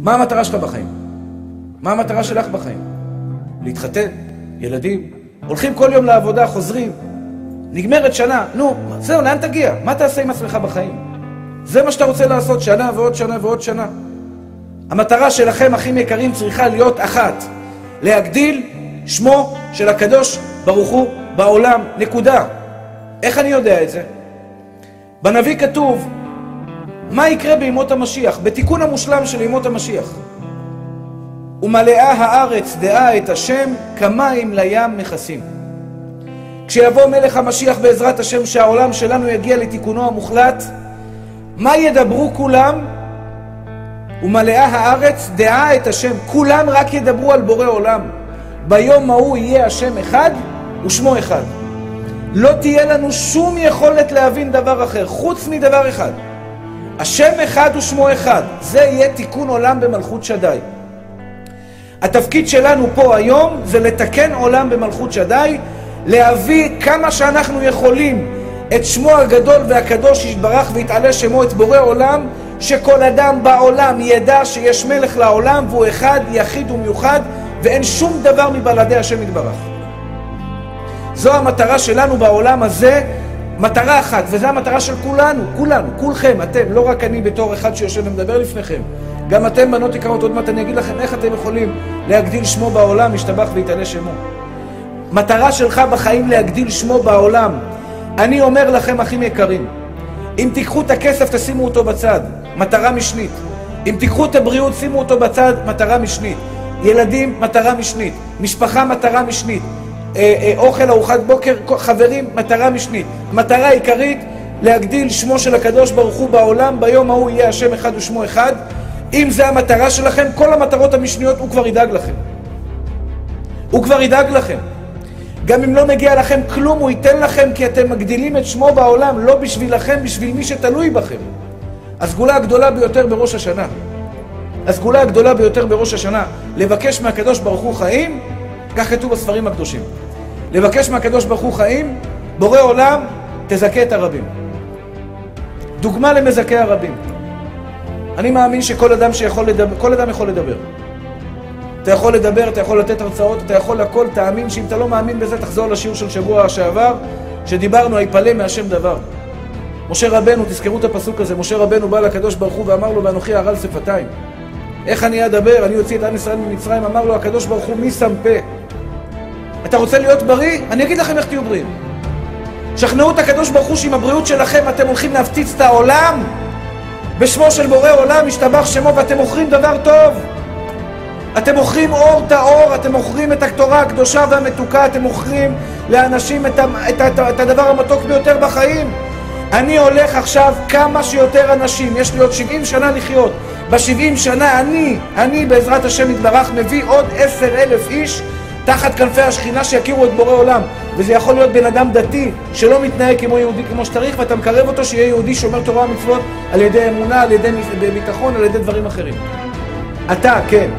מה המטרה שלך בחיים? מה המטרה שלך בחיים? להתחתן, ילדים, הולכים כל יום לעבודה, חוזרים, נגמרת שנה, נו, זהו, לאן תגיע? מה תעשה עם עצמך בחיים? זה מה שאתה רוצה לעשות שנה ועוד שנה ועוד שנה. המטרה שלכם, אחים יקרים, צריכה להיות אחת, להגדיל שמו של הקדוש ברוך הוא בעולם, נקודה. איך אני יודע את זה? בנביא כתוב, מה יקרה בימות המשיח? בתיקון המושלם של ימות המשיח. ומלאה הארץ דעה את השם כמים לים מכסים. כשיבוא מלך המשיח בעזרת השם שהעולם שלנו יגיע לתיקונו המוחלט, מה ידברו כולם? ומלאה הארץ דעה את השם. כולם רק ידברו על בורא עולם. ביום ההוא יהיה השם אחד ושמו אחד. לא תהיה לנו שום יכולת להבין דבר אחר, חוץ מדבר אחד. השם אחד ושמו אחד. זה יהיה תיקון עולם במלכות שדי. התפקיד שלנו פה היום זה לתקן עולם במלכות שדי, להביא כמה שאנחנו יכולים את שמו הגדול והקדוש יתברך ויתעלה שמו את בורא עולם, שכל אדם בעולם ידע שיש מלך לעולם והוא אחד, יחיד ומיוחד, ואין שום דבר מבלעדי השם יתברך. זו המטרה שלנו בעולם הזה, מטרה אחת, וזו המטרה של כולנו, כולנו, כולכם, אתם, לא רק אני בתור אחד שיושב ומדבר לפניכם. גם אתם, בנות יקרות, עוד מעט אני אגיד לכם איך אתם יכולים להגדיל שמו בעולם, ישתבח ויתעלה שמו. מטרה שלך בחיים להגדיל שמו בעולם. אני אומר לכם, אחים יקרים, אם תיקחו את הכסף, תשימו אותו בצד, מטרה משנית. אם תיקחו את הבריאות, שימו אותו בצד, מטרה משנית. ילדים, מטרה משנית. משפחה, מטרה משנית. אה, אה, אוכל, ארוחת בוקר, חברים, מטרה משנית. מטרה עיקרית, להגדיל שמו של הקדוש ברוך הוא בעולם, ביום ההוא יהיה השם אחד ושמו אחד. אם זה המטרה שלכם, כל המטרות המשניות הוא כבר ידאג לכם. הוא כבר ידאג לכם. גם אם לא מגיע לכם כלום, הוא ייתן לכם כי אתם מגדילים את שמו בעולם, לא בשבילכם, בשביל מי שתלוי בכם. הסגולה הגדולה ביותר בראש השנה. הסגולה הגדולה ביותר בראש השנה, לבקש מהקדוש ברוך הוא חיים, כך כתוב בספרים הקדושים. לבקש מהקדוש ברוך הוא חיים, בורא עולם, תזכה את הרבים. דוגמה למזכה הרבים. אני מאמין שכל אדם שיכול לדבר, כל אדם יכול לדבר. אתה יכול לדבר, אתה יכול לתת הרצאות, אתה יכול הכל, תאמין שאם אתה לא מאמין בזה, תחזור לשיעור של שבוע שעבר, שדיברנו, היפלא מהשם דבר. משה רבנו, תזכרו את הפסוק הזה, משה רבנו בא לקדוש ברוך הוא ואמר לו, ואנוכי ארל שפתיים. איך אני אדבר? אני אוציא את עם ישראל ממצרים, אמר לו הקדוש ברוך הוא, מי שם פה? אתה רוצה להיות בריא? אני אגיד לכם איך תהיו בריאים. שכנעו את הקדוש ברוך הוא שעם הבריאות שלכם אתם הולכים להפציץ את העולם בשמו של בורא עולם, משתבח שמו, ואתם מוכרים דבר טוב. אתם מוכרים אור טהור, אתם מוכרים את התורה הקדושה והמתוקה, אתם מוכרים לאנשים את, את, את, את הדבר המתוק ביותר בחיים. אני הולך עכשיו כמה שיותר אנשים, יש לי עוד 70 שנה לחיות. ב-70 שנה אני, אני בעזרת השם יתברך, מביא עוד 10 אלף איש תחת כנפי השכינה שיכירו את בורא עולם. וזה יכול להיות בן אדם דתי שלא מתנהג כמו יהודי כמו שצריך, ואתה מקרב אותו שיהיה יהודי שומר תורה ומצוות על ידי אמונה, על ידי ביטחון, על ידי דברים אחרים. אתה, כן.